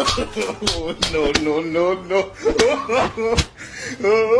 no, no, no, no.